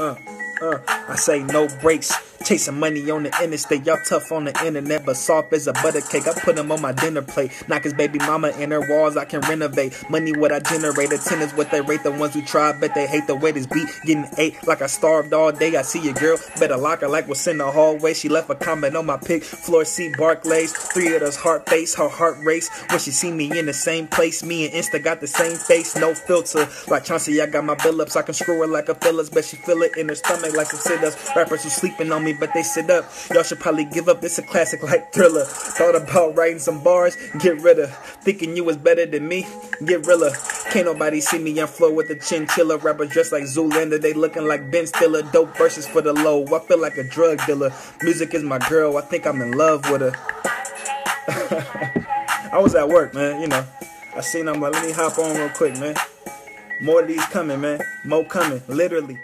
uh, uh. I say no breaks. Chasing money on the interstate, y'all tough on the internet, but soft as a butter cake. I put them on my dinner plate. Knock his baby mama in her walls, I can renovate. Money what I generate, attendance what they rate. The ones who try, bet they hate the way this beat. Getting ate like I starved all day. I see your girl, better lock her like what's in the hallway. She left a comment on my pic. Floor seat Barclays, three of those heart face, her heart race. When she see me in the same place, me and Insta got the same face, no filter. Like Chauncey, I got my bill ups, I can screw her like a Phillips, bet she feel it in her stomach like some sit ups. Rappers who sleeping on me, but they sit up. Y'all should probably give up. It's a classic like thriller. Thought about writing some bars, get rid of. Thinking you was better than me, get realer. Can't nobody see me on floor with a chinchilla. Rappers dressed like Zoolander, they looking like Ben Stiller. Dope verses for the low. I feel like a drug dealer. Music is my girl. I think I'm in love with her. I was at work, man. You know, I seen I'm like, let me hop on real quick, man. More of these coming, man. More coming, literally.